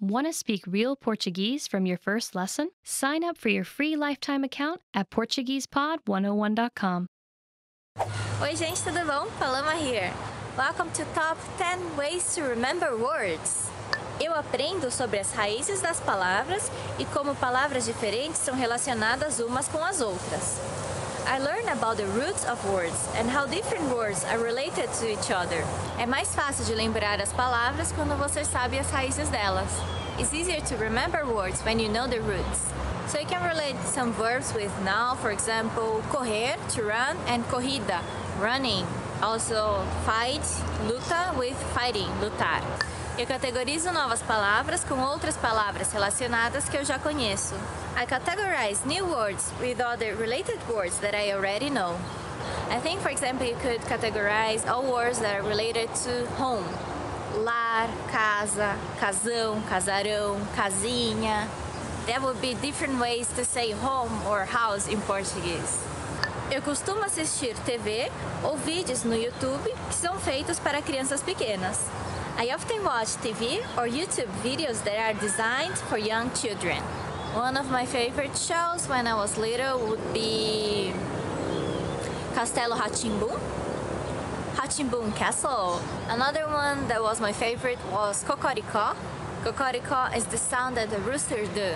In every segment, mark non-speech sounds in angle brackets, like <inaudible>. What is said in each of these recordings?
Want to speak real Portuguese from your first lesson? Sign up for your free lifetime account at PortuguesePod101.com. Oi, gente, tudo bom? Paloma here. Welcome to Top 10 Ways to Remember Words. Eu aprendo sobre as raízes das palavras e como palavras diferentes são relacionadas umas com as outras. I learn about the roots of words and how different words are related to each other. É mais fácil de lembrar as palavras quando você sabe as raízes delas. It's easier to remember words when you know the roots. So you can relate some verbs with now, for example, correr, to run, and corrida, running. Also, fight, luta with fighting, lutar. Eu categorizo novas palavras com outras palavras relacionadas que eu já conheço. I categorize new words with other related words that I already know. I think, for example, you could categorize all words that are related to home. Lar, casa, casão, casarão, casinha. There would be different ways to say home or house in Portuguese. Eu costumo assistir TV ou vídeos no YouTube que são feitos para crianças pequenas. I often watch TV or YouTube videos that are designed for young children. One of my favorite shows when I was little would be Castelo Rá-Tim-Bum. Rá-Tim-Bum Castle. Another one that was my favorite was Cocoricó. Cocoricó is the sound that the roosters do.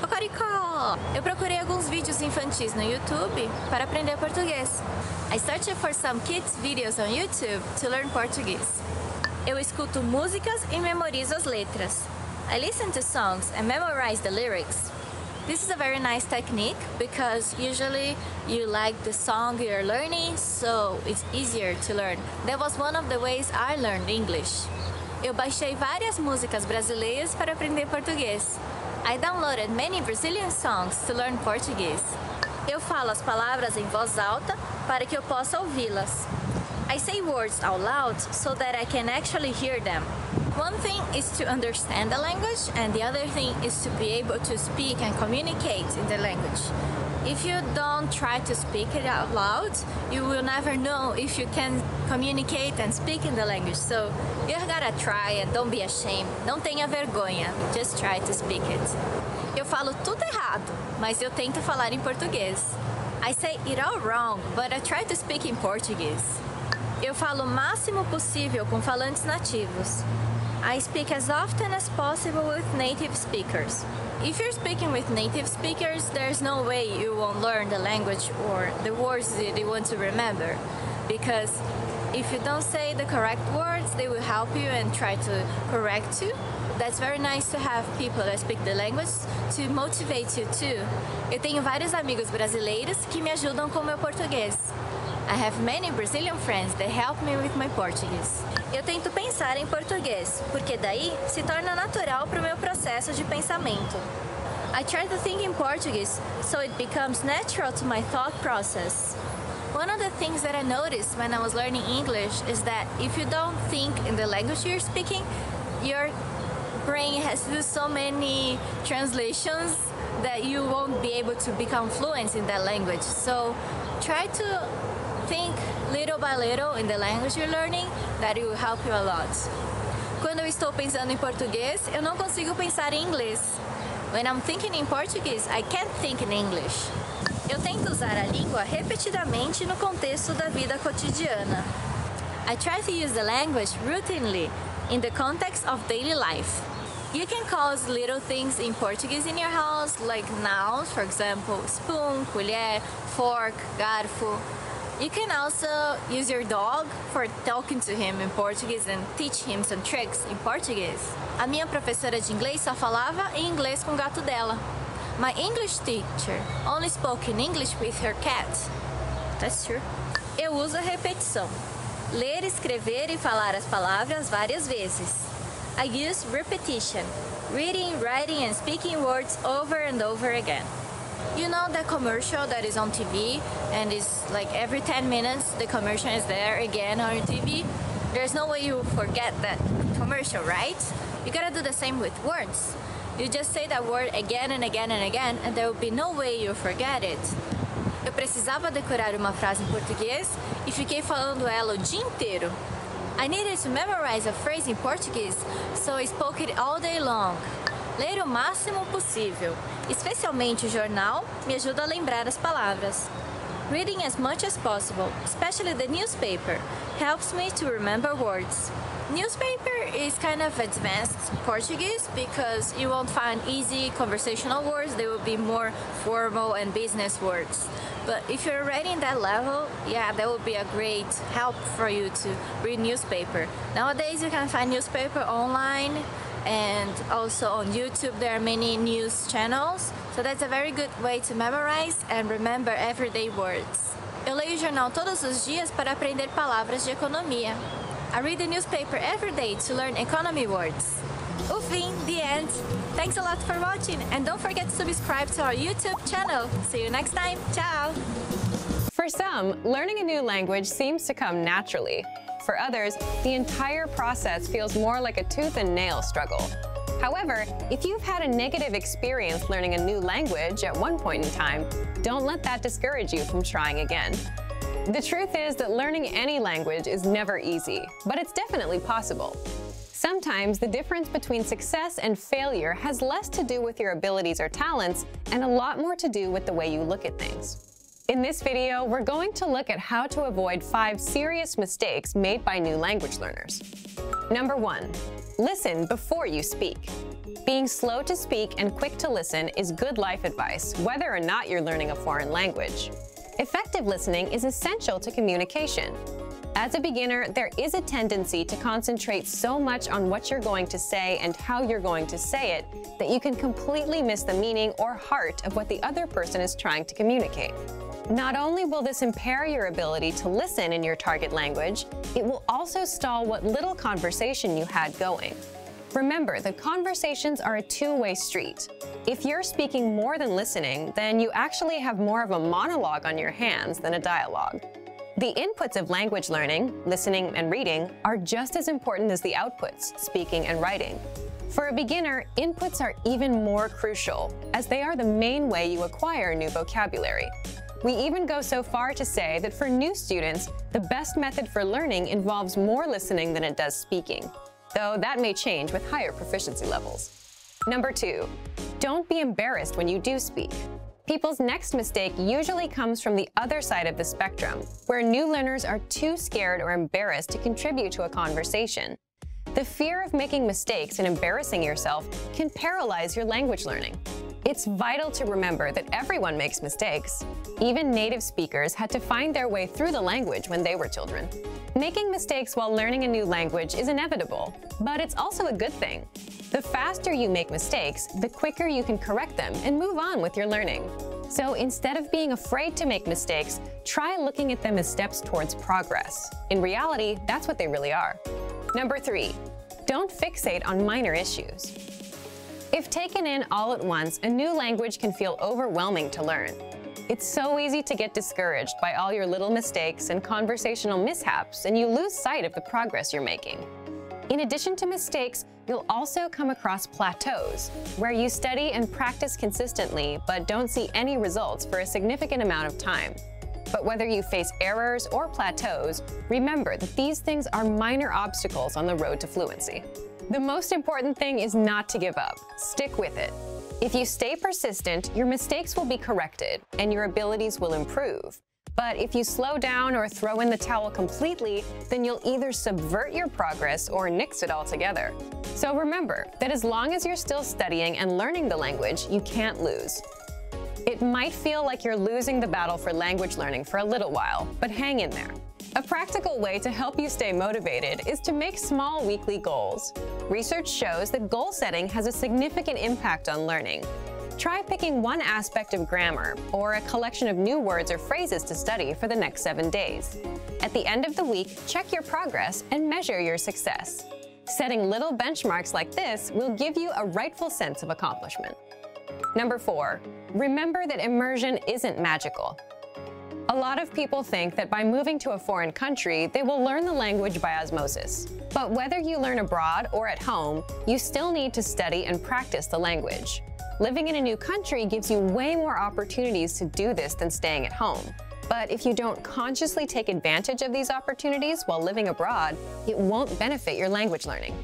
Cocoricó! Eu procurei alguns vídeos infantis no YouTube para aprender português. I searched for some kids videos on YouTube to learn Portuguese. Eu escuto músicas e memorizo as letras. I listen to songs and memorize the lyrics. This is a very nice technique because usually you like the song you're learning, so it's easier to learn. That was one of the ways I learned English. Eu baixei várias músicas brasileiras para aprender português. I downloaded many Brazilian songs to learn Portuguese. Eu falo as palavras em voz alta para que eu possa ouvi-las. I say words out loud so that I can actually hear them. One thing is to understand the language, and the other thing is to be able to speak and communicate in the language. If you don't try to speak it out loud, you will never know if you can communicate and speak in the language. So you gotta try and don't be ashamed. Não tenha vergonha. Just try to speak it. Eu falo tudo errado, mas eu tento falar em português. I say it all wrong, but I try to speak in Portuguese. Eu falo o máximo possível com falantes nativos. I speak as often as possible with native speakers. If you're speaking with native speakers, there's no way you won't learn the language or the words that you want to remember. Because if you don't say the correct words, they will help you and try to correct you. That's very nice to have people that speak the language to motivate you too. Eu tenho vários amigos brasileiros que me ajudam com meu português. I have many Brazilian friends that help me with my Portuguese. Eu tento pensar em português, porque daí se torna natural para o meu processo de pensamento. I try to think in Portuguese so it becomes natural to my thought process. One of the things that I noticed when I was learning English is that if you don't think in the language you're speaking, your brain has to do so many translations that you won't be able to become fluent in that language. So try to think little by little in the language you're learning that will help you a lot. Quando eu estou pensando em português, eu não consigo pensar em inglês. When I'm thinking in Portuguese, I can't think in English. Eu tento usar a língua repetidamente no contexto da vida cotidiana. I try to use the language routinely in the context of daily life. You can call little things in Portuguese in your house, like nouns, for example, spoon, colher, fork, garfo. You can also use your dog for talking to him in Portuguese and teach him some tricks in Portuguese. A minha professora de inglês só falava em inglês com o gato dela. My English teacher only spoke in English with her cat. That's true. Eu uso a repetição. Ler, escrever e falar as palavras várias vezes. I use repetition. Reading, writing and speaking words over and over again. You know the commercial that is on TV and is like every 10 minutes the commercial is there again on your TV? There's no way you forget that commercial, right? You gotta do the same with words. You just say that word again and again and again and there will be no way you forget it. Eu precisava decorar uma frase em português e fiquei falando ela o dia inteiro. I needed to memorize a phrase in Portuguese, so I spoke it all day long. Ler o máximo possível, especialmente o jornal, me ajuda a lembrar as palavras. Reading as much as possible, especially the newspaper, helps me to remember words. Newspaper is kind of advanced Portuguese because you won't find easy conversational words, they will be more formal and business words. But if you're already in that level, yeah, that would be a great help for you to read newspaper. Nowadays you can find newspaper online and also on YouTube there are many news channels. So that's a very good way to memorize and remember everyday words. Eu leio o jornal todos os dias para aprender palavras de economia. I read the newspaper every day to learn economy words. O fim, the end. Thanks a lot for watching and don't forget to subscribe to our YouTube channel. See you next time. Ciao! For some, learning a new language seems to come naturally. For others, the entire process feels more like a tooth and nail struggle. However, if you've had a negative experience learning a new language at one point in time, don't let that discourage you from trying again. The truth is that learning any language is never easy, but it's definitely possible. Sometimes the difference between success and failure has less to do with your abilities or talents and a lot more to do with the way you look at things. In this video, we're going to look at how to avoid five serious mistakes made by new language learners. Number one, listen before you speak. Being slow to speak and quick to listen is good life advice, whether or not you're learning a foreign language. Effective listening is essential to communication. As a beginner, there is a tendency to concentrate so much on what you're going to say and how you're going to say it that you can completely miss the meaning or heart of what the other person is trying to communicate. Not only will this impair your ability to listen in your target language, it will also stall what little conversation you had going. Remember the conversations are a two-way street. If you're speaking more than listening, then you actually have more of a monologue on your hands than a dialogue. The inputs of language learning, listening and reading, are just as important as the outputs, speaking and writing. For a beginner, inputs are even more crucial, as they are the main way you acquire new vocabulary. We even go so far to say that for new students, the best method for learning involves more listening than it does speaking, though that may change with higher proficiency levels. Number two, don't be embarrassed when you do speak. People's next mistake usually comes from the other side of the spectrum, where new learners are too scared or embarrassed to contribute to a conversation. The fear of making mistakes and embarrassing yourself can paralyze your language learning. It's vital to remember that everyone makes mistakes. Even native speakers had to find their way through the language when they were children. Making mistakes while learning a new language is inevitable, but it's also a good thing. The faster you make mistakes, the quicker you can correct them and move on with your learning. So instead of being afraid to make mistakes, try looking at them as steps towards progress. In reality, that's what they really are. Number three, don't fixate on minor issues. If taken in all at once, a new language can feel overwhelming to learn. It's so easy to get discouraged by all your little mistakes and conversational mishaps, and you lose sight of the progress you're making. In addition to mistakes, you'll also come across plateaus, where you study and practice consistently but don't see any results for a significant amount of time. But whether you face errors or plateaus, remember that these things are minor obstacles on the road to fluency. The most important thing is not to give up. Stick with it. If you stay persistent, your mistakes will be corrected and your abilities will improve. But if you slow down or throw in the towel completely, then you'll either subvert your progress or nix it altogether. So remember that as long as you're still studying and learning the language, you can't lose. It might feel like you're losing the battle for language learning for a little while, but hang in there. A practical way to help you stay motivated is to make small weekly goals. Research shows that goal setting has a significant impact on learning. Try picking one aspect of grammar or a collection of new words or phrases to study for the next seven days. At the end of the week, check your progress and measure your success. Setting little benchmarks like this will give you a rightful sense of accomplishment. Number four, remember that immersion isn't magical. A lot of people think that by moving to a foreign country, they will learn the language by osmosis. But whether you learn abroad or at home, you still need to study and practice the language. Living in a new country gives you way more opportunities to do this than staying at home. But if you don't consciously take advantage of these opportunities while living abroad, it won't benefit your language learning.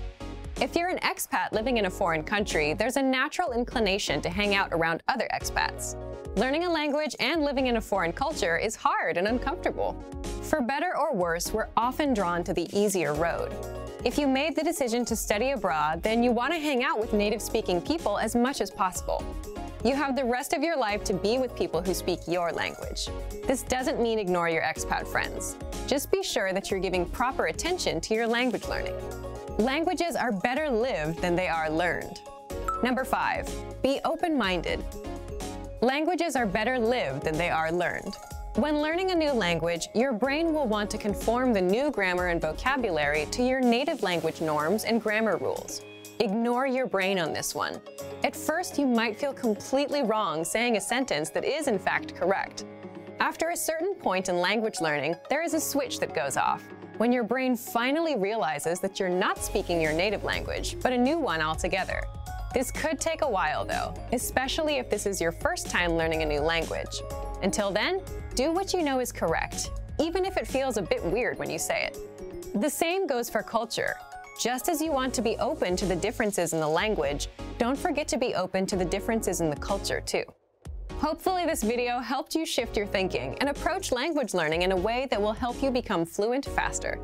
If you're an expat living in a foreign country, there's a natural inclination to hang out around other expats. Learning a language and living in a foreign culture is hard and uncomfortable. For better or worse, we're often drawn to the easier road. If you made the decision to study abroad, then you want to hang out with native speaking people as much as possible. You have the rest of your life to be with people who speak your language. This doesn't mean ignore your expat friends. Just be sure that you're giving proper attention to your language learning. Languages are better lived than they are learned. Number five, be open-minded. Languages are better lived than they are learned. When learning a new language, your brain will want to conform the new grammar and vocabulary to your native language norms and grammar rules. Ignore your brain on this one. At first, you might feel completely wrong saying a sentence that is in fact correct. After a certain point in language learning, there is a switch that goes off when your brain finally realizes that you're not speaking your native language, but a new one altogether. This could take a while though, especially if this is your first time learning a new language. Until then, do what you know is correct, even if it feels a bit weird when you say it. The same goes for culture. Just as you want to be open to the differences in the language, don't forget to be open to the differences in the culture too. Hopefully this video helped you shift your thinking and approach language learning in a way that will help you become fluent faster.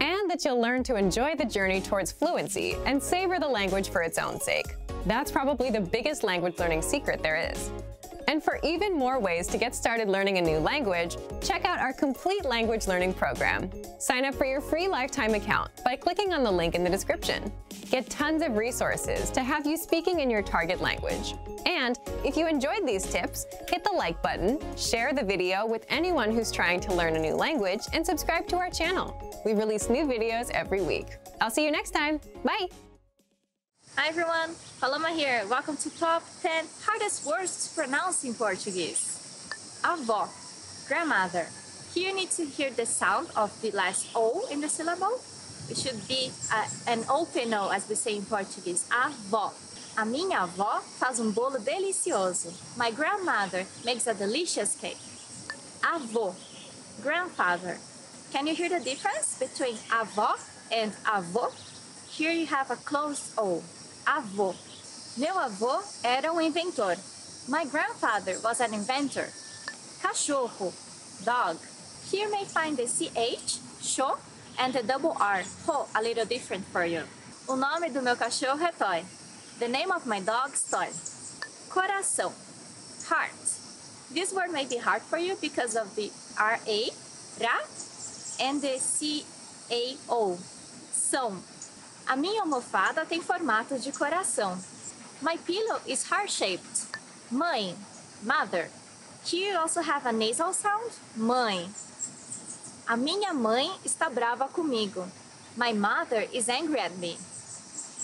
And that you'll learn to enjoy the journey towards fluency and savor the language for its own sake. That's probably the biggest language learning secret there is. And for even more ways to get started learning a new language, check out our complete language learning program. Sign up for your free lifetime account by clicking on the link in the description. Get tons of resources to have you speaking in your target language. And if you enjoyed these tips, hit the like button, share the video with anyone who's trying to learn a new language, and subscribe to our channel. We release new videos every week. I'll see you next time. Bye! Hi everyone, Paloma here. Welcome to Top 10 Hardest Words to Pronounce in Portuguese. Avó, grandmother. Here you need to hear the sound of the last O in the syllable. It should be uh, an open O as we say in Portuguese. Avó. A minha avó faz um bolo delicioso. My grandmother makes a delicious cake. Avô, grandfather. Can you hear the difference between avó and avô? Here you have a closed O avô. Meu avô era um inventor. My grandfather was an inventor. Cachorro, dog. Here may find the CH, cho, and the double R, ho, a little different for you. O nome do meu cachorro é Toy. The name of my dog is Toy. Coração, heart. This word may be hard for you because of the RA, ra, and the CAO, são, a minha almofada tem formato de coração. My pillow is heart-shaped. Mãe, mother. Here you also have a nasal sound, mãe. A minha mãe está brava comigo. My mother is angry at me.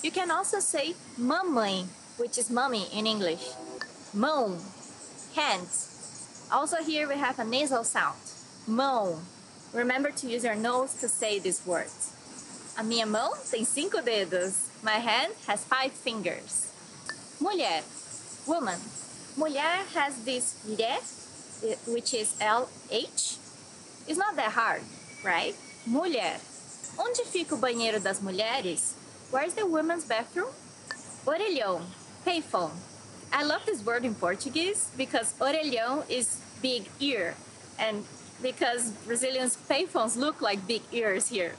You can also say mamãe, which is mommy in English. Mão, hands. Also here we have a nasal sound, mão. Remember to use your nose to say these words. A minha mão tem cinco dedos. My hand has five fingers. Mulher, woman. Mulher has this lhe, which is L-H. It's not that hard, right? Mulher. Onde fica o banheiro das mulheres? Where's the women's bathroom? Orelhão, payphone. I love this word in Portuguese because orelhão is big ear, and because Brazilians' payphones look like big ears here.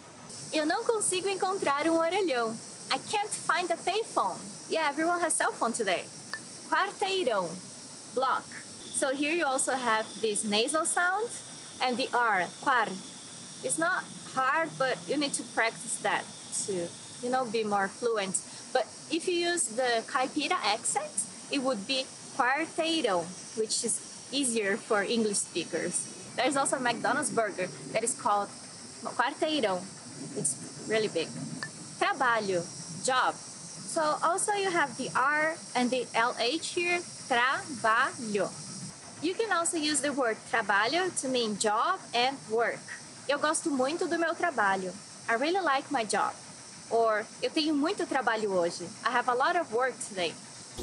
Eu não consigo encontrar um orelhão. I can't find a payphone. Yeah, everyone has cell phone today. Quarteirão, block. So here you also have this nasal sound and the R, quar. It's not hard, but you need to practice that to, you know, be more fluent. But if you use the caipira accent, it would be quarteirão, which is easier for English speakers. There's also a McDonald's burger that is called quarteirão, it's really big. Trabalho, job. So also you have the R and the LH here, trabalho. You can also use the word trabalho to mean job and work. Eu gosto muito do meu trabalho. I really like my job. Or eu tenho muito trabalho hoje. I have a lot of work today.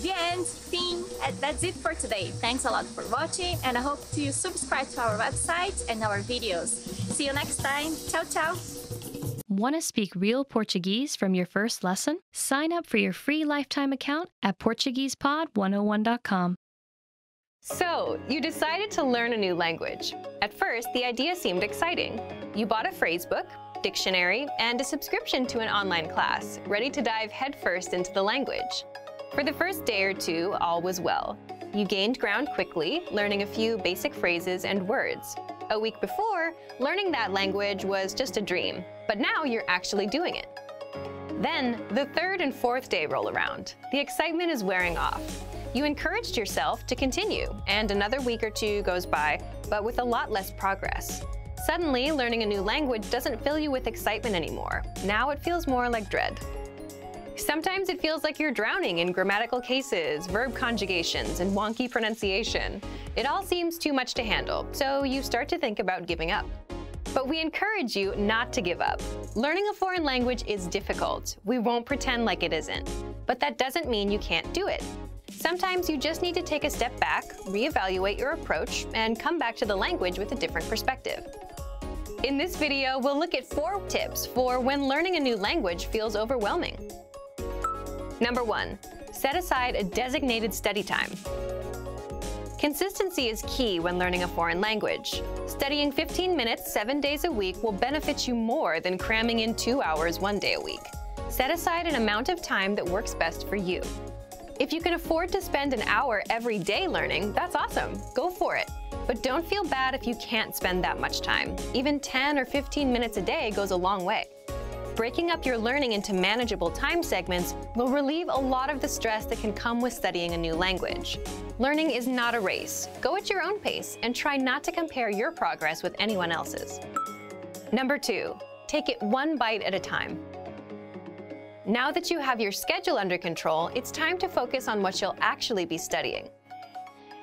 The end, thing, that's it for today. Thanks a lot for watching and I hope to subscribe to our website and our videos. See you next time. Ciao, ciao. Want to speak real Portuguese from your first lesson? Sign up for your free lifetime account at PortuguesePod101.com. So, you decided to learn a new language. At first, the idea seemed exciting. You bought a phrase book, dictionary, and a subscription to an online class, ready to dive headfirst into the language. For the first day or two, all was well. You gained ground quickly, learning a few basic phrases and words. A week before, learning that language was just a dream, but now you're actually doing it. Then, the third and fourth day roll around. The excitement is wearing off. You encouraged yourself to continue, and another week or two goes by, but with a lot less progress. Suddenly, learning a new language doesn't fill you with excitement anymore. Now it feels more like dread. Sometimes it feels like you're drowning in grammatical cases, verb conjugations, and wonky pronunciation. It all seems too much to handle, so you start to think about giving up. But we encourage you not to give up. Learning a foreign language is difficult. We won't pretend like it isn't. But that doesn't mean you can't do it. Sometimes you just need to take a step back, reevaluate your approach, and come back to the language with a different perspective. In this video, we'll look at four tips for when learning a new language feels overwhelming. Number one, set aside a designated study time. Consistency is key when learning a foreign language. Studying 15 minutes seven days a week will benefit you more than cramming in two hours one day a week. Set aside an amount of time that works best for you. If you can afford to spend an hour every day learning, that's awesome. Go for it. But don't feel bad if you can't spend that much time. Even 10 or 15 minutes a day goes a long way. Breaking up your learning into manageable time segments will relieve a lot of the stress that can come with studying a new language. Learning is not a race. Go at your own pace and try not to compare your progress with anyone else's. Number two, take it one bite at a time. Now that you have your schedule under control, it's time to focus on what you'll actually be studying.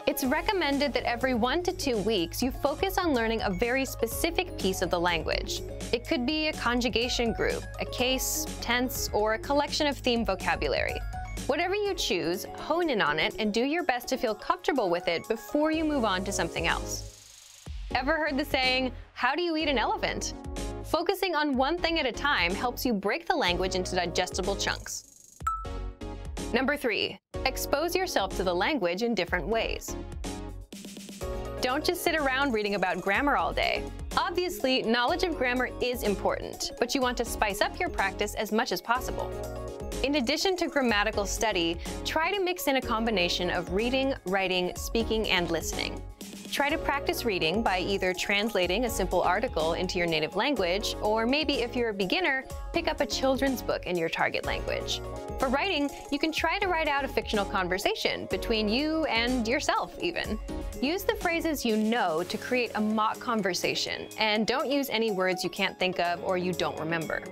It's recommended that every one to two weeks you focus on learning a very specific piece of the language. It could be a conjugation group, a case, tense, or a collection of theme vocabulary. Whatever you choose, hone in on it and do your best to feel comfortable with it before you move on to something else. Ever heard the saying, how do you eat an elephant? Focusing on one thing at a time helps you break the language into digestible chunks. Number three, expose yourself to the language in different ways. Don't just sit around reading about grammar all day. Obviously, knowledge of grammar is important, but you want to spice up your practice as much as possible. In addition to grammatical study, try to mix in a combination of reading, writing, speaking, and listening. Try to practice reading by either translating a simple article into your native language, or maybe if you're a beginner, pick up a children's book in your target language. For writing, you can try to write out a fictional conversation between you and yourself, even. Use the phrases you know to create a mock conversation, and don't use any words you can't think of or you don't remember.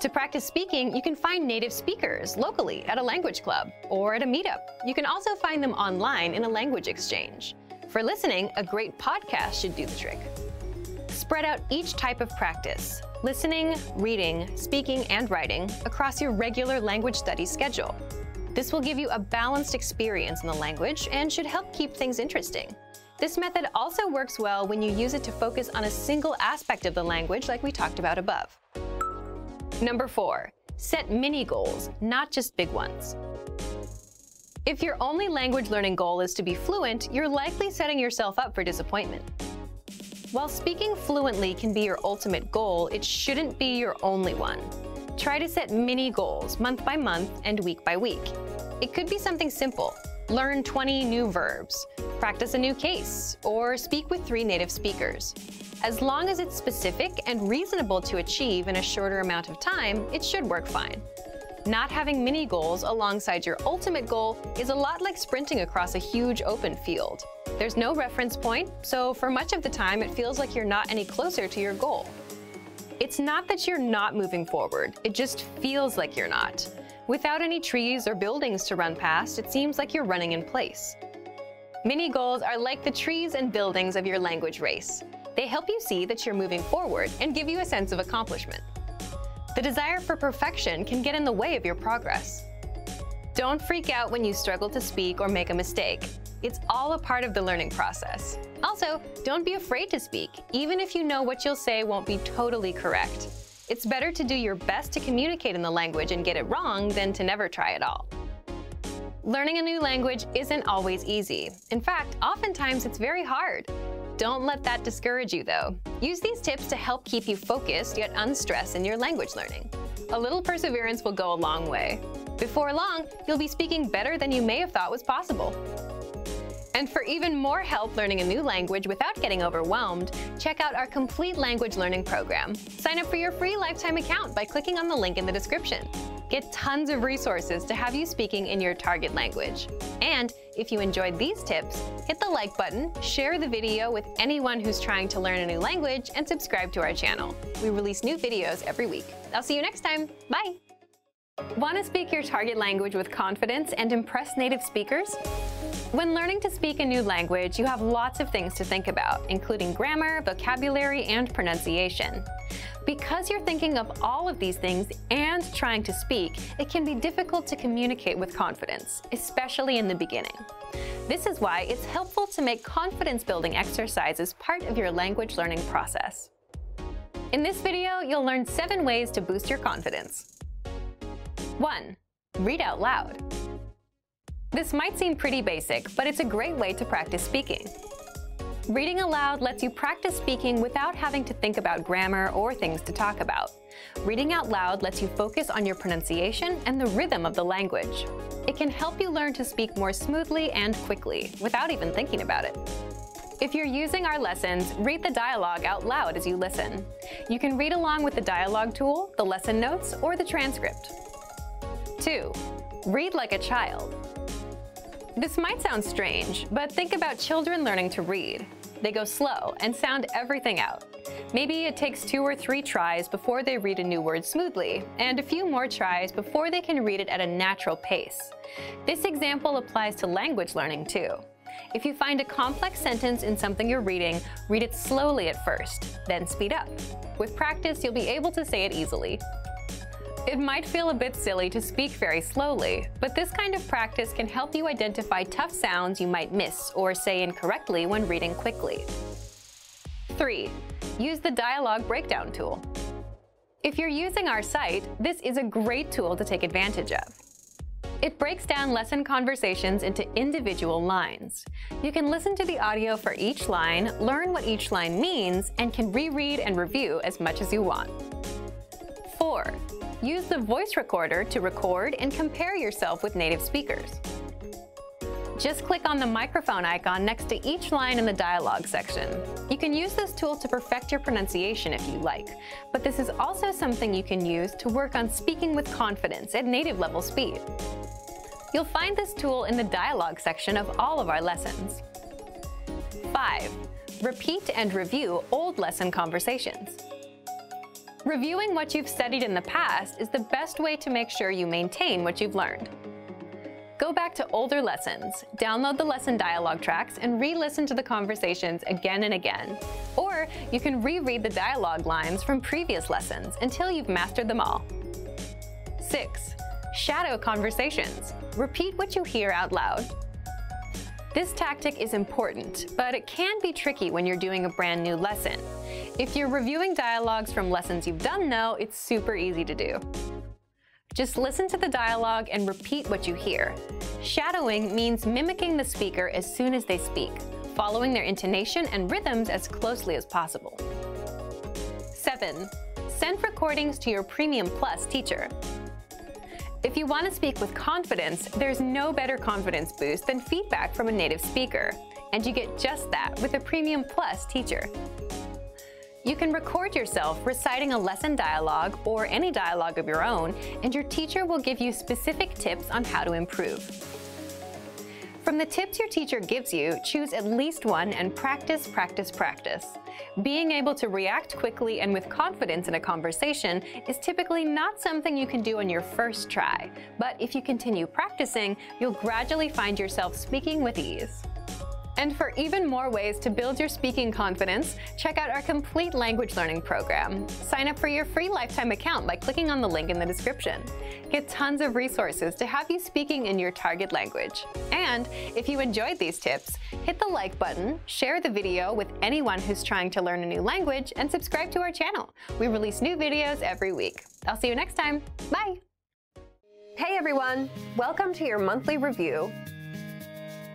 To practice speaking, you can find native speakers locally at a language club or at a meetup. You can also find them online in a language exchange. For listening, a great podcast should do the trick. Spread out each type of practice listening, reading, speaking, and writing across your regular language study schedule. This will give you a balanced experience in the language and should help keep things interesting. This method also works well when you use it to focus on a single aspect of the language like we talked about above. Number four, set mini goals, not just big ones. If your only language learning goal is to be fluent, you're likely setting yourself up for disappointment. While speaking fluently can be your ultimate goal, it shouldn't be your only one. Try to set mini goals month by month and week by week. It could be something simple. Learn 20 new verbs, practice a new case, or speak with three native speakers. As long as it's specific and reasonable to achieve in a shorter amount of time, it should work fine. Not having mini goals alongside your ultimate goal is a lot like sprinting across a huge open field. There's no reference point, so for much of the time it feels like you're not any closer to your goal. It's not that you're not moving forward, it just feels like you're not. Without any trees or buildings to run past, it seems like you're running in place. Mini goals are like the trees and buildings of your language race. They help you see that you're moving forward and give you a sense of accomplishment. The desire for perfection can get in the way of your progress. Don't freak out when you struggle to speak or make a mistake. It's all a part of the learning process. Also, don't be afraid to speak, even if you know what you'll say won't be totally correct. It's better to do your best to communicate in the language and get it wrong than to never try at all. Learning a new language isn't always easy. In fact, oftentimes it's very hard. Don't let that discourage you, though. Use these tips to help keep you focused yet unstressed in your language learning. A little perseverance will go a long way. Before long, you'll be speaking better than you may have thought was possible. And for even more help learning a new language without getting overwhelmed, check out our complete language learning program. Sign up for your free lifetime account by clicking on the link in the description. Get tons of resources to have you speaking in your target language. And if you enjoyed these tips, hit the like button, share the video with anyone who's trying to learn a new language, and subscribe to our channel. We release new videos every week. I'll see you next time. Bye! Want to speak your target language with confidence and impress native speakers? When learning to speak a new language, you have lots of things to think about, including grammar, vocabulary, and pronunciation. Because you're thinking of all of these things and trying to speak, it can be difficult to communicate with confidence, especially in the beginning. This is why it's helpful to make confidence-building exercises part of your language learning process. In this video, you'll learn seven ways to boost your confidence. 1. Read out loud. This might seem pretty basic, but it's a great way to practice speaking. Reading aloud lets you practice speaking without having to think about grammar or things to talk about. Reading out loud lets you focus on your pronunciation and the rhythm of the language. It can help you learn to speak more smoothly and quickly, without even thinking about it. If you're using our lessons, read the dialogue out loud as you listen. You can read along with the dialogue tool, the lesson notes, or the transcript. 2. Read like a child. This might sound strange, but think about children learning to read. They go slow and sound everything out. Maybe it takes two or three tries before they read a new word smoothly, and a few more tries before they can read it at a natural pace. This example applies to language learning too. If you find a complex sentence in something you're reading, read it slowly at first, then speed up. With practice, you'll be able to say it easily. It might feel a bit silly to speak very slowly, but this kind of practice can help you identify tough sounds you might miss or say incorrectly when reading quickly. 3. Use the dialogue breakdown tool. If you're using our site, this is a great tool to take advantage of. It breaks down lesson conversations into individual lines. You can listen to the audio for each line, learn what each line means, and can reread and review as much as you want. 4. Use the voice recorder to record and compare yourself with native speakers. Just click on the microphone icon next to each line in the dialogue section. You can use this tool to perfect your pronunciation if you like, but this is also something you can use to work on speaking with confidence at native level speed. You'll find this tool in the dialogue section of all of our lessons. 5. Repeat and review old lesson conversations. Reviewing what you've studied in the past is the best way to make sure you maintain what you've learned. Go back to older lessons, download the lesson dialogue tracks, and re-listen to the conversations again and again. Or you can reread the dialogue lines from previous lessons until you've mastered them all. 6. Shadow conversations. Repeat what you hear out loud. This tactic is important, but it can be tricky when you're doing a brand new lesson. If you're reviewing dialogues from lessons you've done, though, it's super easy to do. Just listen to the dialogue and repeat what you hear. Shadowing means mimicking the speaker as soon as they speak, following their intonation and rhythms as closely as possible. 7. Send recordings to your Premium Plus teacher. If you want to speak with confidence, there's no better confidence boost than feedback from a native speaker. And you get just that with a Premium Plus teacher. You can record yourself reciting a lesson dialogue or any dialogue of your own, and your teacher will give you specific tips on how to improve. From the tips your teacher gives you, choose at least one and practice, practice, practice. Being able to react quickly and with confidence in a conversation is typically not something you can do on your first try, but if you continue practicing, you'll gradually find yourself speaking with ease. And for even more ways to build your speaking confidence, check out our complete language learning program. Sign up for your free lifetime account by clicking on the link in the description. Get tons of resources to have you speaking in your target language. And if you enjoyed these tips, hit the like button, share the video with anyone who's trying to learn a new language, and subscribe to our channel. We release new videos every week. I'll see you next time. Bye! Hey everyone! Welcome to your monthly review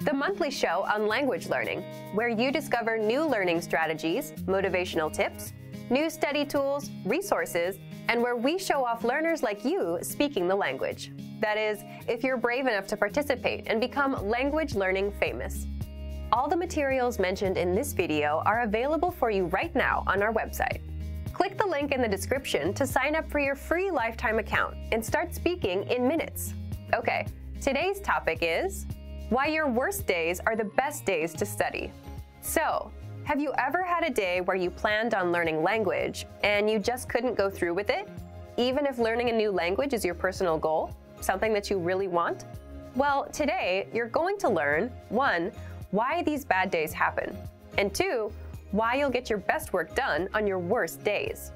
the monthly show on language learning, where you discover new learning strategies, motivational tips, new study tools, resources, and where we show off learners like you speaking the language. That is, if you're brave enough to participate and become language learning famous. All the materials mentioned in this video are available for you right now on our website. Click the link in the description to sign up for your free lifetime account and start speaking in minutes. Okay, today's topic is why your worst days are the best days to study. So, have you ever had a day where you planned on learning language and you just couldn't go through with it? Even if learning a new language is your personal goal, something that you really want? Well, today you're going to learn one, why these bad days happen, and two, why you'll get your best work done on your worst days.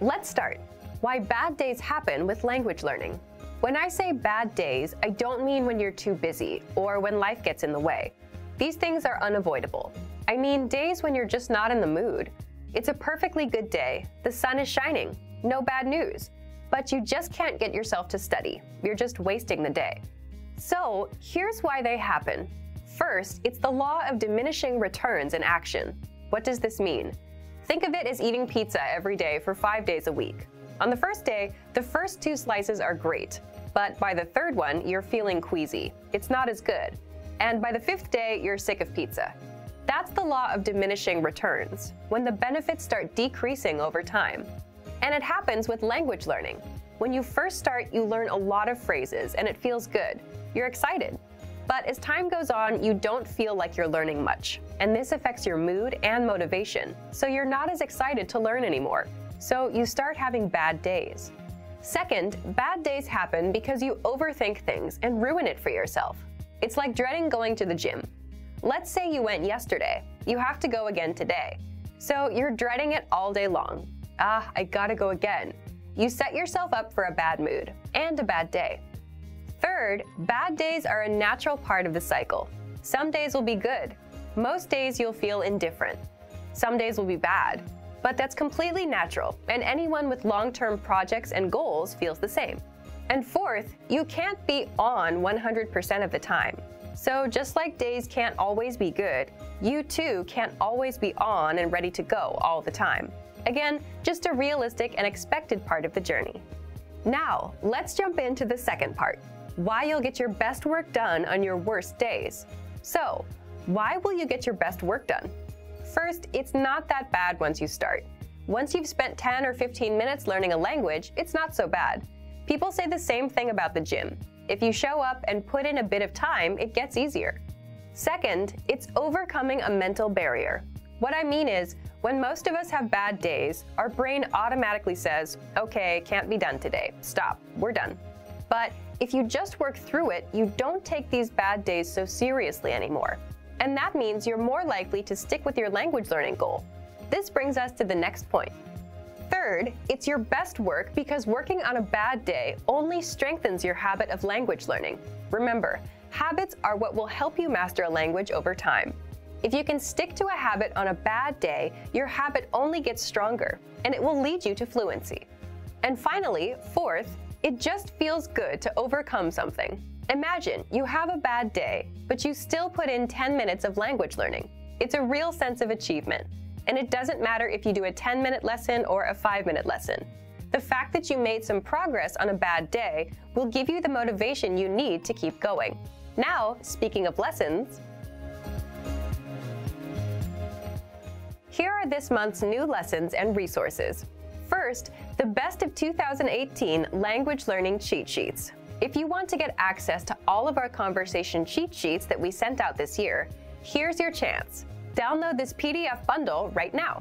Let's start. Why bad days happen with language learning. When I say bad days, I don't mean when you're too busy or when life gets in the way. These things are unavoidable. I mean days when you're just not in the mood. It's a perfectly good day, the sun is shining, no bad news, but you just can't get yourself to study. You're just wasting the day. So, here's why they happen. First, it's the law of diminishing returns in action. What does this mean? Think of it as eating pizza every day for five days a week. On the first day, the first two slices are great, but by the third one, you're feeling queasy. It's not as good. And by the fifth day, you're sick of pizza. That's the law of diminishing returns, when the benefits start decreasing over time. And it happens with language learning. When you first start, you learn a lot of phrases and it feels good. You're excited. But as time goes on, you don't feel like you're learning much. And this affects your mood and motivation. So you're not as excited to learn anymore. So you start having bad days. Second, bad days happen because you overthink things and ruin it for yourself. It's like dreading going to the gym. Let's say you went yesterday. You have to go again today. So you're dreading it all day long. Ah, I gotta go again. You set yourself up for a bad mood and a bad day. Third, bad days are a natural part of the cycle. Some days will be good. Most days you'll feel indifferent. Some days will be bad. But that's completely natural, and anyone with long-term projects and goals feels the same. And fourth, you can't be on 100% of the time. So just like days can't always be good, you too can't always be on and ready to go all the time. Again, just a realistic and expected part of the journey. Now, let's jump into the second part, why you'll get your best work done on your worst days. So, why will you get your best work done? First, it's not that bad once you start. Once you've spent 10 or 15 minutes learning a language, it's not so bad. People say the same thing about the gym. If you show up and put in a bit of time, it gets easier. Second, it's overcoming a mental barrier. What I mean is, when most of us have bad days, our brain automatically says, okay, can't be done today, stop, we're done. But if you just work through it, you don't take these bad days so seriously anymore and that means you're more likely to stick with your language learning goal. This brings us to the next point. Third, it's your best work because working on a bad day only strengthens your habit of language learning. Remember, habits are what will help you master a language over time. If you can stick to a habit on a bad day, your habit only gets stronger, and it will lead you to fluency. And finally, fourth, it just feels good to overcome something. Imagine you have a bad day, but you still put in 10 minutes of language learning. It's a real sense of achievement. And it doesn't matter if you do a 10 minute lesson or a 5 minute lesson. The fact that you made some progress on a bad day will give you the motivation you need to keep going. Now, speaking of lessons, here are this month's new lessons and resources. First, the Best of 2018 Language Learning Cheat Sheets. If you want to get access to all of our conversation cheat sheets that we sent out this year, here's your chance. Download this PDF bundle right now.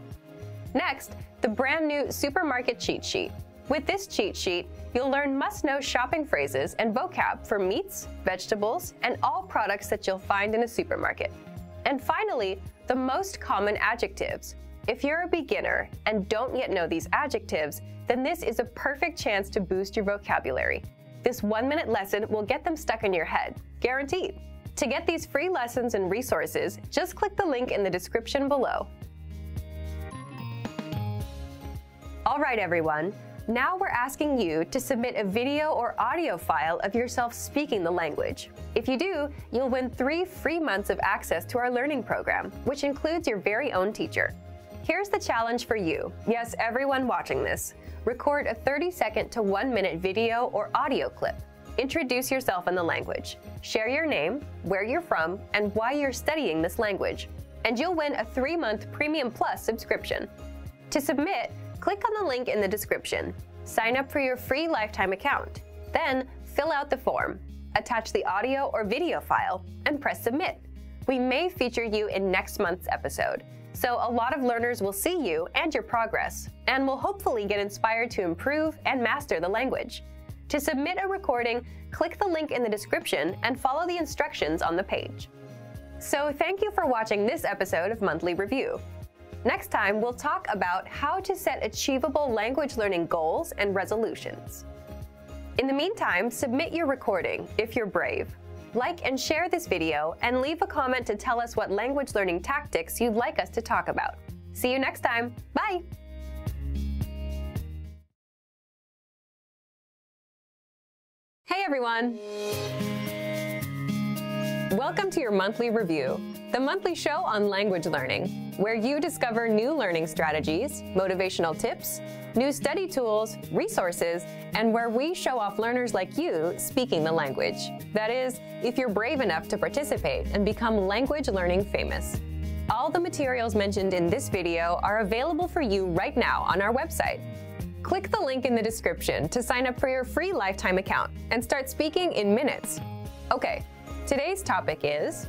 Next, the brand new Supermarket Cheat Sheet. With this cheat sheet, you'll learn must-know shopping phrases and vocab for meats, vegetables, and all products that you'll find in a supermarket. And finally, the most common adjectives. If you're a beginner and don't yet know these adjectives, then this is a perfect chance to boost your vocabulary. This one-minute lesson will get them stuck in your head, guaranteed. To get these free lessons and resources, just click the link in the description below. All right, everyone. Now we're asking you to submit a video or audio file of yourself speaking the language. If you do, you'll win three free months of access to our learning program, which includes your very own teacher. Here's the challenge for you. Yes, everyone watching this. Record a 30 second to 1 minute video or audio clip. Introduce yourself in the language. Share your name, where you're from, and why you're studying this language. And you'll win a three month Premium Plus subscription. To submit, click on the link in the description. Sign up for your free lifetime account. Then, fill out the form. Attach the audio or video file and press submit. We may feature you in next month's episode. So a lot of learners will see you and your progress, and will hopefully get inspired to improve and master the language. To submit a recording, click the link in the description and follow the instructions on the page. So thank you for watching this episode of Monthly Review. Next time, we'll talk about how to set achievable language learning goals and resolutions. In the meantime, submit your recording if you're brave. Like and share this video, and leave a comment to tell us what language learning tactics you'd like us to talk about. See you next time. Bye! Hey everyone! Welcome to your monthly review, the monthly show on language learning, where you discover new learning strategies, motivational tips, new study tools, resources, and where we show off learners like you speaking the language. That is, if you're brave enough to participate and become language learning famous. All the materials mentioned in this video are available for you right now on our website. Click the link in the description to sign up for your free lifetime account and start speaking in minutes. Okay, Today's topic is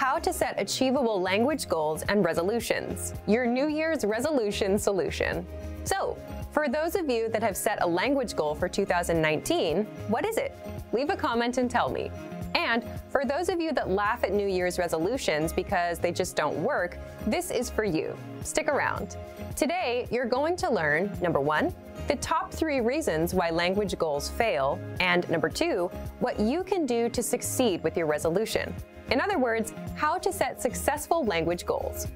how to set achievable language goals and resolutions, your New Year's resolution solution. So, for those of you that have set a language goal for 2019, what is it? Leave a comment and tell me. And for those of you that laugh at New Year's resolutions because they just don't work, this is for you. Stick around. Today, you're going to learn number one, the top three reasons why language goals fail, and number two, what you can do to succeed with your resolution. In other words, how to set successful language goals.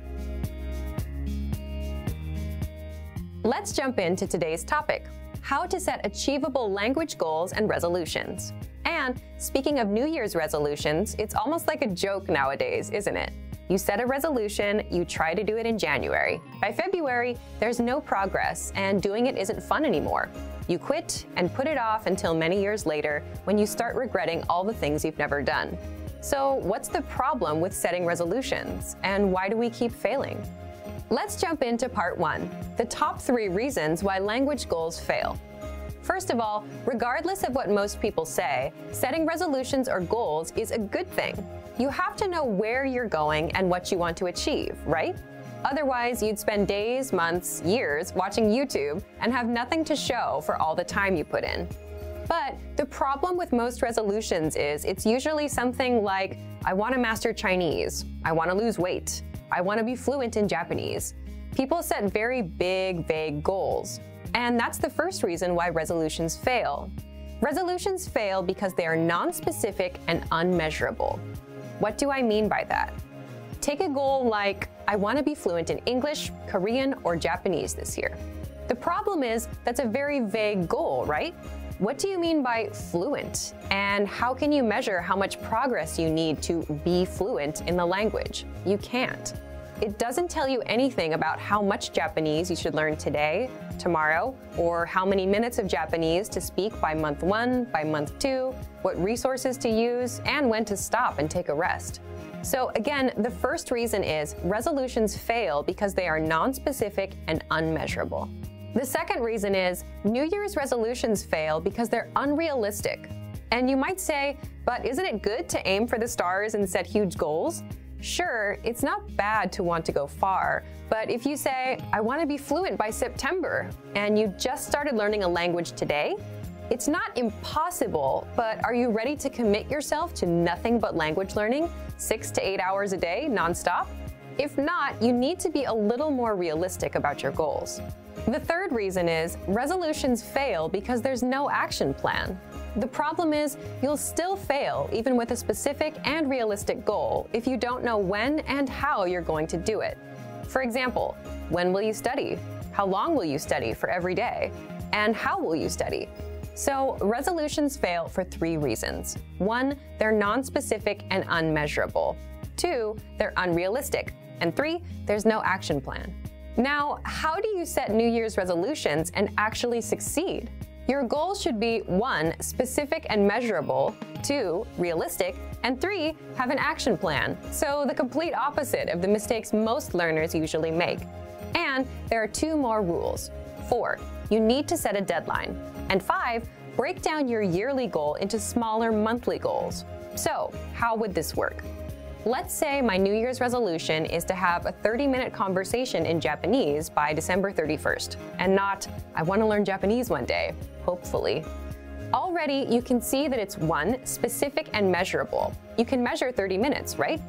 Let's jump into today's topic how to set achievable language goals and resolutions. And speaking of New Year's resolutions, it's almost like a joke nowadays, isn't it? You set a resolution, you try to do it in January. By February, there's no progress, and doing it isn't fun anymore. You quit and put it off until many years later when you start regretting all the things you've never done. So, what's the problem with setting resolutions, and why do we keep failing? Let's jump into part one the top three reasons why language goals fail. First of all, regardless of what most people say, setting resolutions or goals is a good thing. You have to know where you're going and what you want to achieve, right? Otherwise, you'd spend days, months, years watching YouTube and have nothing to show for all the time you put in. But the problem with most resolutions is it's usually something like, I want to master Chinese, I want to lose weight, I want to be fluent in Japanese. People set very big, vague goals. And that's the first reason why resolutions fail. Resolutions fail because they are non-specific and unmeasurable. What do I mean by that? Take a goal like, I want to be fluent in English, Korean, or Japanese this year. The problem is that's a very vague goal, right? What do you mean by fluent? And how can you measure how much progress you need to be fluent in the language? You can't. It doesn't tell you anything about how much Japanese you should learn today, tomorrow, or how many minutes of Japanese to speak by month one, by month two, what resources to use, and when to stop and take a rest. So again, the first reason is resolutions fail because they are non-specific and unmeasurable. The second reason is New Year's resolutions fail because they're unrealistic. And you might say, but isn't it good to aim for the stars and set huge goals? Sure, it's not bad to want to go far, but if you say, I want to be fluent by September, and you just started learning a language today, it's not impossible, but are you ready to commit yourself to nothing but language learning, six to eight hours a day, nonstop? If not, you need to be a little more realistic about your goals. The third reason is resolutions fail because there's no action plan. The problem is, you'll still fail even with a specific and realistic goal if you don't know when and how you're going to do it. For example, when will you study? How long will you study for every day? And how will you study? So, resolutions fail for three reasons. One, they're nonspecific and unmeasurable. Two, they're unrealistic. And three, there's no action plan. Now, how do you set New Year's resolutions and actually succeed? Your goals should be one, specific and measurable, two, realistic, and three, have an action plan. So the complete opposite of the mistakes most learners usually make. And there are two more rules. Four, you need to set a deadline. And five, break down your yearly goal into smaller monthly goals. So, how would this work? Let's say my New Year's resolution is to have a 30 minute conversation in Japanese by December 31st, and not, I want to learn Japanese one day, hopefully. Already, you can see that it's one, specific and measurable. You can measure 30 minutes, right?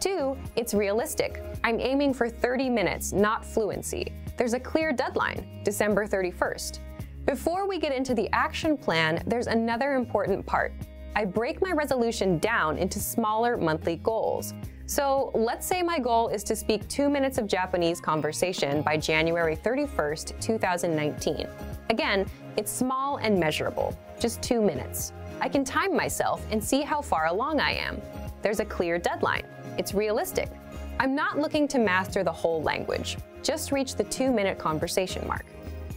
Two, it's realistic. I'm aiming for 30 minutes, not fluency. There's a clear deadline, December 31st. Before we get into the action plan, there's another important part I break my resolution down into smaller monthly goals. So let's say my goal is to speak two minutes of Japanese conversation by January 31st, 2019. Again, it's small and measurable, just two minutes. I can time myself and see how far along I am. There's a clear deadline. It's realistic. I'm not looking to master the whole language, just reach the two minute conversation mark.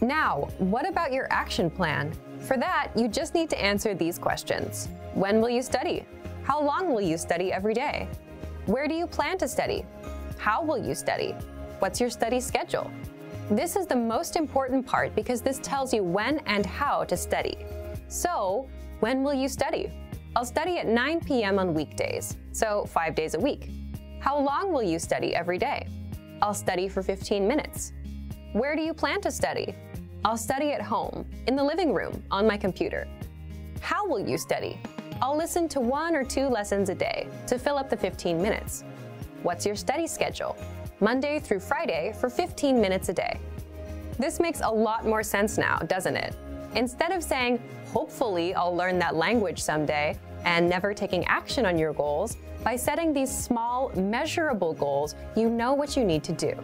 Now, what about your action plan? For that, you just need to answer these questions. When will you study? How long will you study every day? Where do you plan to study? How will you study? What's your study schedule? This is the most important part because this tells you when and how to study. So, when will you study? I'll study at 9 p.m. on weekdays, so five days a week. How long will you study every day? I'll study for 15 minutes. Where do you plan to study? I'll study at home, in the living room, on my computer. How will you study? I'll listen to one or two lessons a day to fill up the 15 minutes. What's your study schedule? Monday through Friday for 15 minutes a day. This makes a lot more sense now, doesn't it? Instead of saying, hopefully I'll learn that language someday, and never taking action on your goals, by setting these small, measurable goals, you know what you need to do.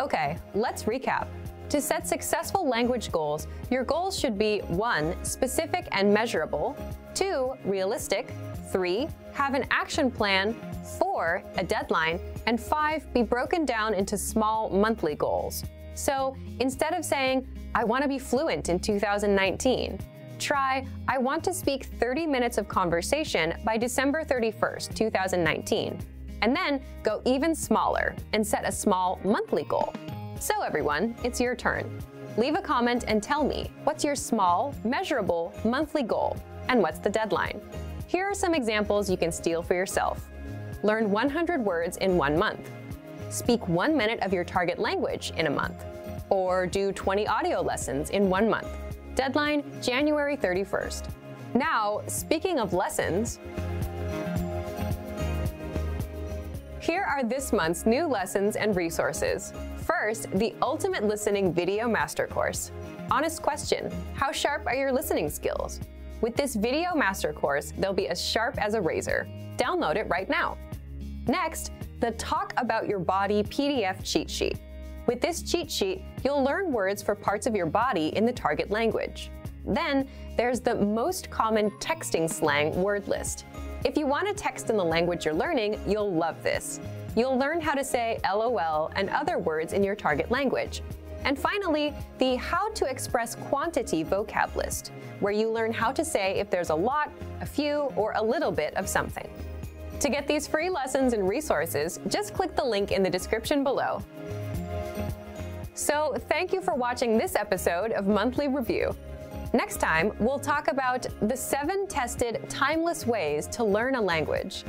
Okay, let's recap. To set successful language goals, your goals should be 1. Specific and measurable, 2. Realistic, 3. Have an action plan, 4. A deadline, and 5. Be broken down into small monthly goals. So instead of saying, I want to be fluent in 2019, try, I want to speak 30 minutes of conversation by December 31st, 2019. And then go even smaller and set a small monthly goal. So everyone, it's your turn. Leave a comment and tell me, what's your small, measurable, monthly goal? And what's the deadline? Here are some examples you can steal for yourself. Learn 100 words in one month. Speak one minute of your target language in a month. Or do 20 audio lessons in one month. Deadline, January 31st. Now, speaking of lessons, here are this month's new lessons and resources. First, the Ultimate Listening Video Master Course. Honest question, how sharp are your listening skills? With this video master course, they'll be as sharp as a razor. Download it right now. Next, the Talk About Your Body PDF cheat sheet. With this cheat sheet, you'll learn words for parts of your body in the target language. Then, there's the most common texting slang word list. If you want to text in the language you're learning, you'll love this. You'll learn how to say LOL and other words in your target language. And finally, the How to Express Quantity vocab list, where you learn how to say if there's a lot, a few, or a little bit of something. To get these free lessons and resources, just click the link in the description below. So, thank you for watching this episode of Monthly Review. Next time, we'll talk about the seven tested timeless ways to learn a language.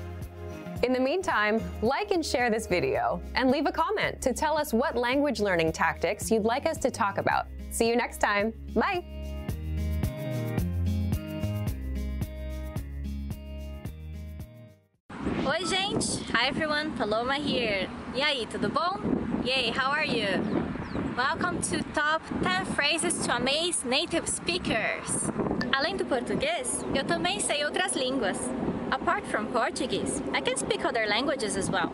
In the meantime, like and share this video, and leave a comment to tell us what language learning tactics you'd like us to talk about. See you next time. Bye! Oi, gente! Hi everyone, Paloma here. E aí, tudo bom? Yay, how are you? Welcome to Top 10 Phrases to Amaze Native Speakers. Além do português, eu também sei outras línguas. Apart from Portuguese, I can speak other languages as well.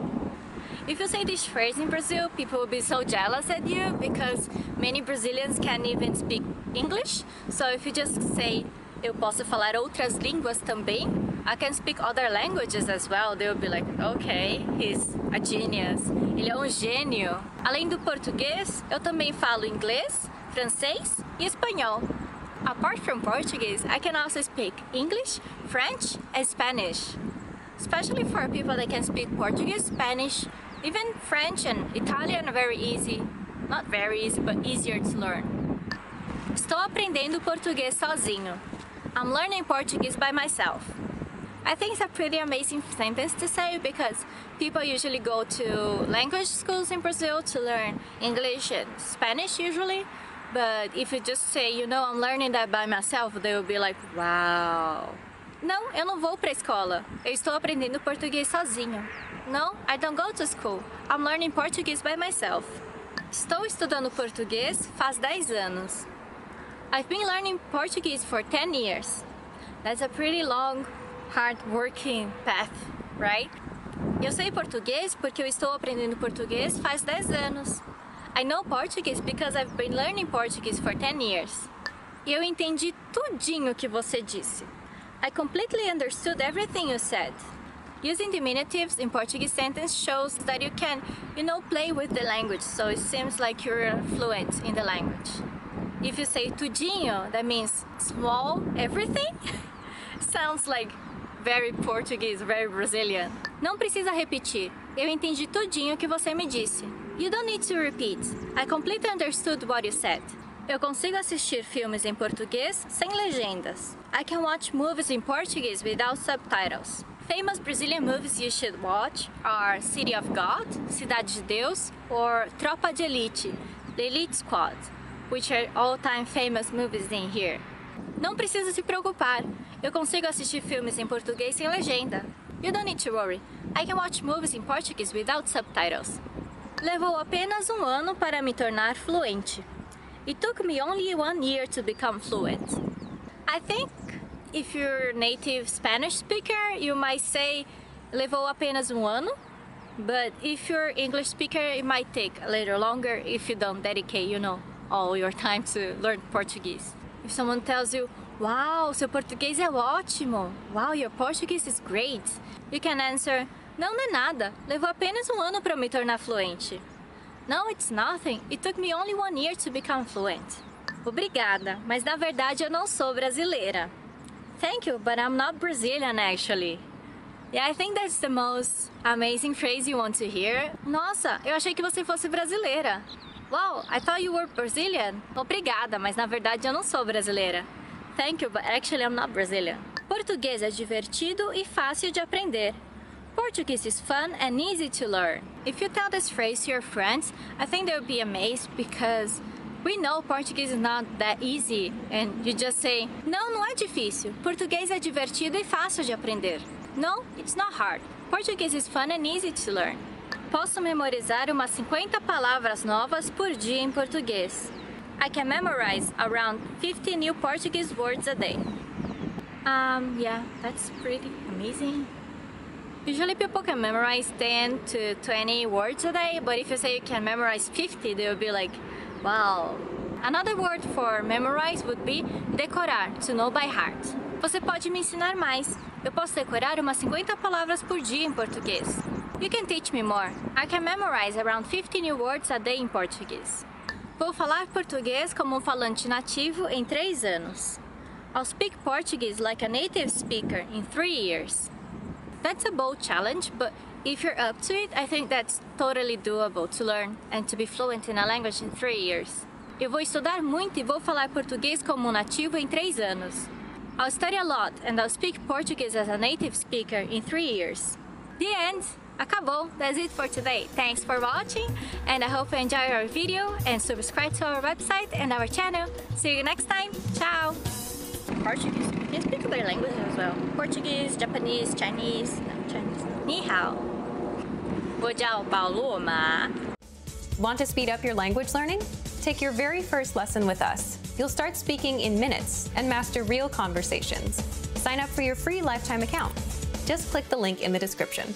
If you say this phrase in Brazil, people will be so jealous at you because many Brazilians can't even speak English. So if you just say, eu posso falar outras línguas também, I can speak other languages as well. They will be like, okay, he's a genius. Ele é um gênio. Além do português, eu também falo inglês, francês e espanhol. Apart from Portuguese, I can also speak English, French, and Spanish. Especially for people that can speak Portuguese, Spanish, even French and Italian are very easy. Not very easy, but easier to learn. Estou aprendendo português sozinho. I'm learning Portuguese by myself. I think it's a pretty amazing sentence to say because people usually go to language schools in Brazil to learn English and Spanish usually, but if you just say, you know, I'm learning that by myself, they will be like, wow. Não, eu não vou para a escola. Eu estou aprendendo português sozinho. No, I don't go to school. I'm learning Portuguese by myself. Estou estudando português faz 10 anos. I've been learning Portuguese for 10 years. That's a pretty long, hard working path, right? Eu sei português porque eu estou aprendendo português faz 10 anos. I know Portuguese because I've been learning Portuguese for 10 years. Eu entendi tudinho que você disse. I completely understood everything you said. Using diminutives in Portuguese sentence shows that you can, you know, play with the language, so it seems like you're fluent in the language. If you say tudinho, that means small everything. <laughs> Sounds like very Portuguese, very Brazilian. Não precisa repetir. Eu entendi tudinho que você me disse. You don't need to repeat. I completely understood what you said. Eu consigo assistir filmes em português sem legendas. I can watch movies in Portuguese without subtitles. Famous Brazilian movies you should watch are City of God, Cidade de Deus, or Tropa de Elite, The Elite Squad, which are all-time famous movies in here. Não precisa se preocupar. Eu consigo assistir filmes em português sem legenda. You don't need to worry. I can watch movies in Portuguese without subtitles. Levou apenas um ano para me tornar fluente. It took me only one year to become fluent. I think if you're native Spanish speaker, you might say levou apenas um ano. But if you're English speaker, it might take a little longer if you don't dedicate, you know, all your time to learn Portuguese. If someone tells you, wow, seu português é ótimo. Wow, your Portuguese is great. You can answer, não, é nada. Levou apenas um ano para me tornar fluente. No, it's nothing. It took me only one year to become fluent. Obrigada, mas na verdade eu não sou brasileira. Thank you, but I'm not Brazilian actually. Yeah, I think that's the most amazing phrase you want to hear. Nossa, eu achei que você fosse brasileira. Wow, I thought you were Brazilian. Obrigada, mas na verdade eu não sou brasileira. Thank you, but actually I'm not Brazilian. Português é divertido e fácil de aprender. Portuguese is fun and easy to learn. If you tell this phrase to your friends, I think they'll be amazed because we know Portuguese is not that easy and you just say, não, não é difícil. Português é divertido e fácil de aprender. No, it's not hard. Portuguese is fun and easy to learn. Posso memorizar umas 50 palavras novas por dia em português. I can memorize around 50 new Portuguese words a day. Um, yeah, that's pretty amazing. Usually people can memorize 10 to 20 words a day, but if you say you can memorize 50, they will be like, wow. Another word for memorize would be decorar, to know by heart. Você pode me ensinar mais. Eu posso decorar umas 50 palavras por dia em português. You can teach me more. I can memorize around 50 new words a day in Portuguese. Vou falar português como um falante nativo em 3 anos. I'll speak Portuguese like a native speaker in 3 years. That's a bold challenge, but if you're up to it, I think that's totally doable to learn and to be fluent in a language in 3 years. Eu vou estudar muito e vou falar português como nativo em 3 anos. I'll study a lot and I'll speak Portuguese as a native speaker in 3 years. The end! Acabou! That's it for today. Thanks for watching and I hope you enjoy our video and subscribe to our website and our channel. See you next time. Ciao! Portuguese. They speak other languages as well. Portuguese, Japanese, Chinese. No, Chinese. Ni hao. Want to speed up your language learning? Take your very first lesson with us. You'll start speaking in minutes and master real conversations. Sign up for your free lifetime account. Just click the link in the description.